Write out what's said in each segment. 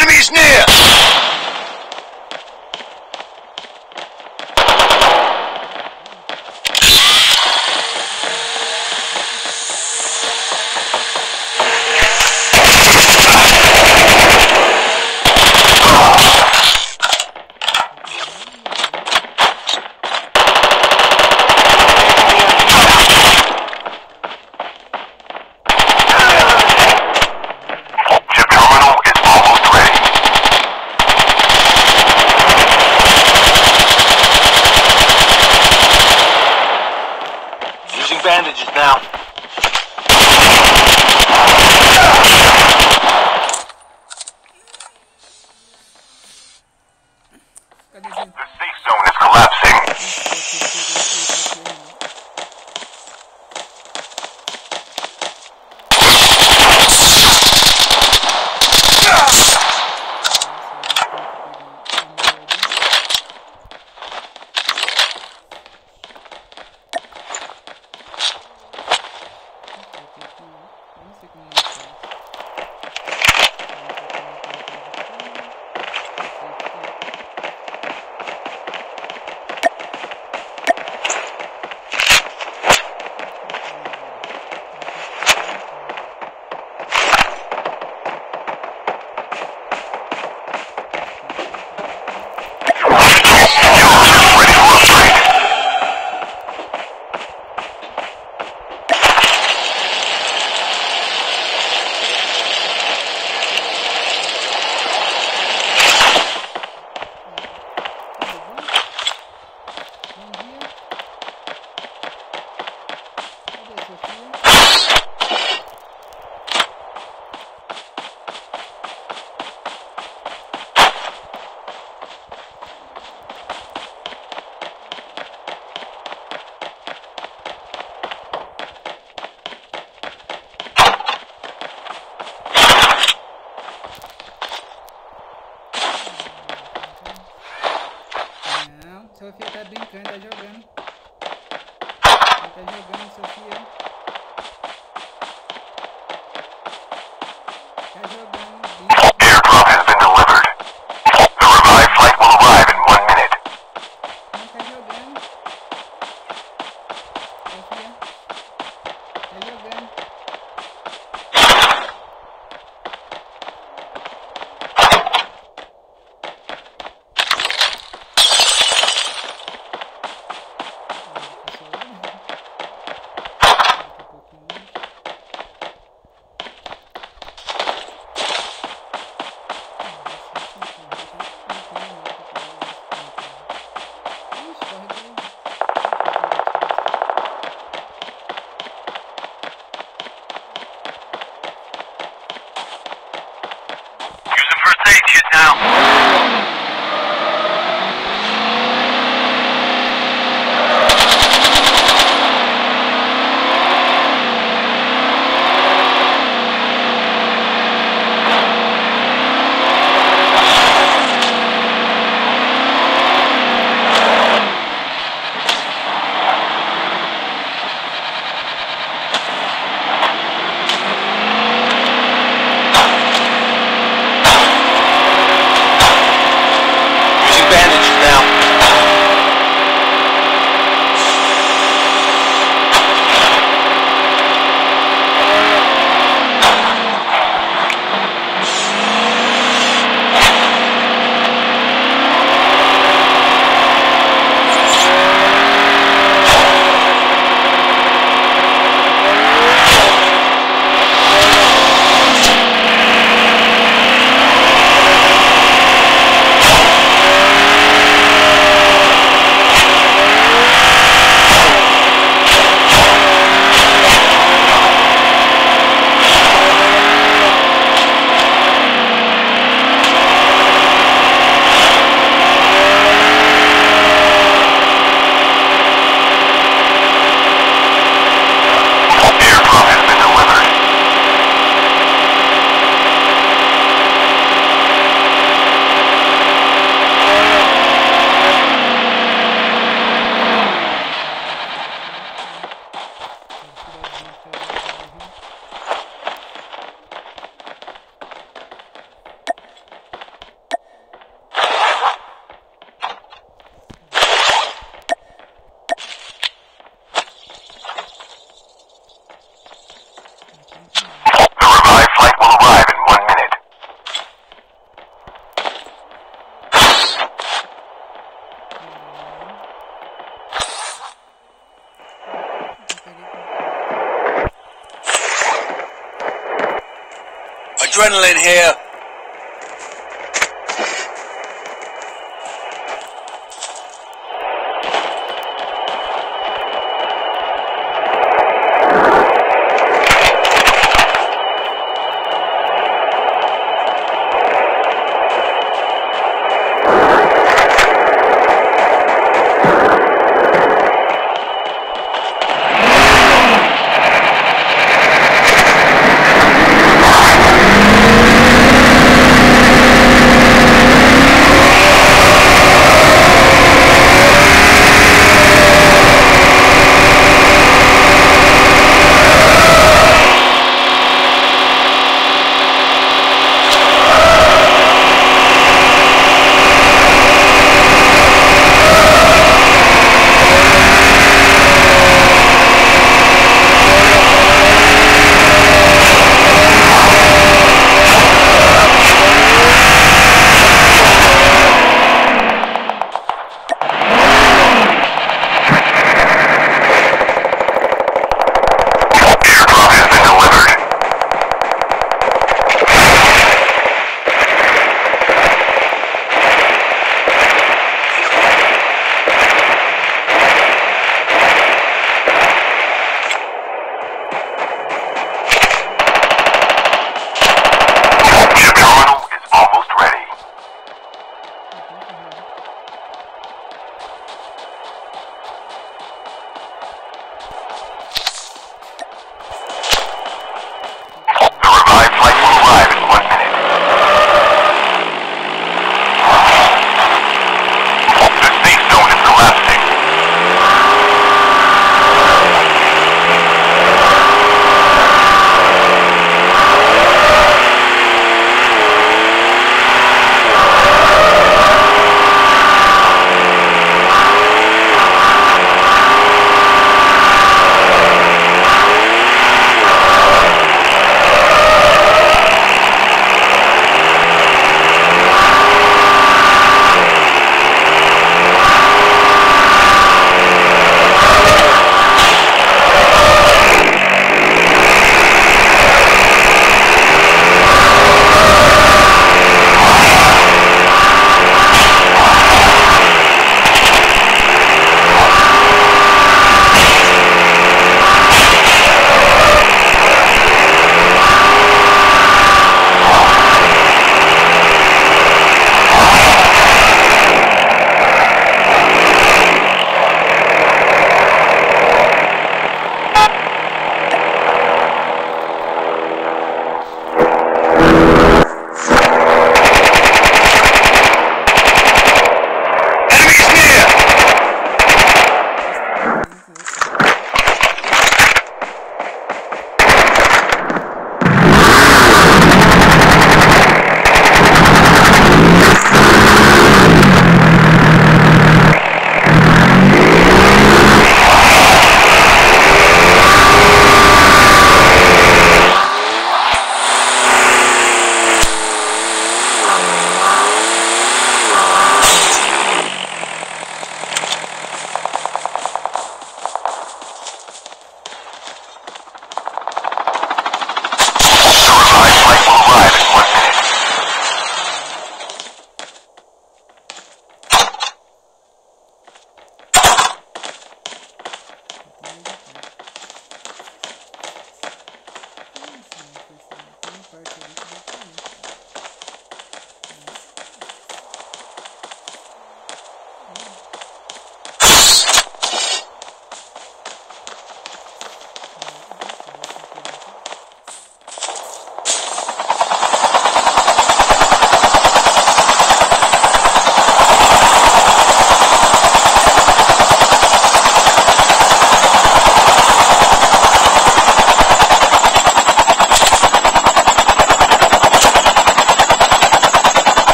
Enemies near! Adrenaline here.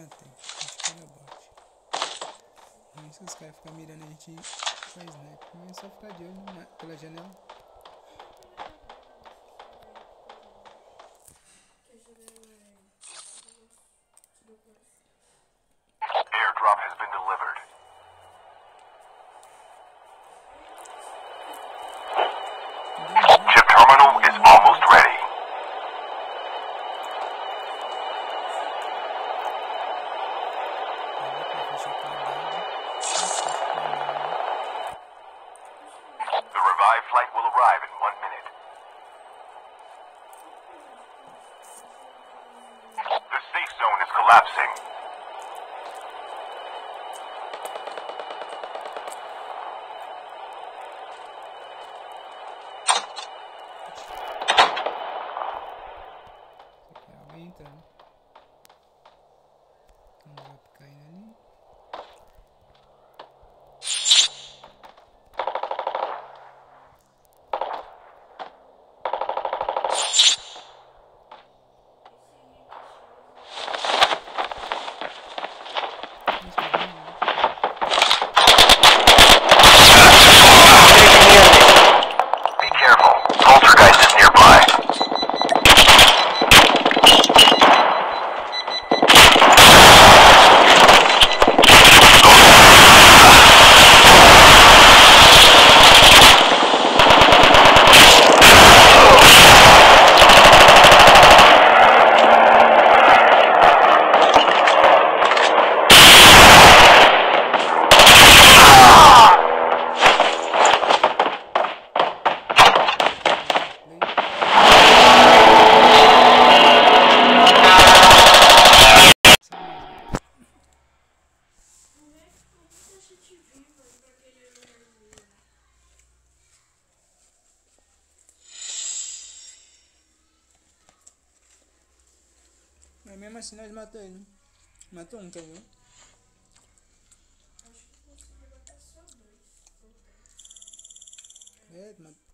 Matei. Acho que era bot. Nem se os caras ficarem mirando a gente a sniper. Mas é só ficar de olho na, pela janela. Entrando. Um drop caindo ali. Assim nós matamos ele. Matou um, quer ver? É, mat-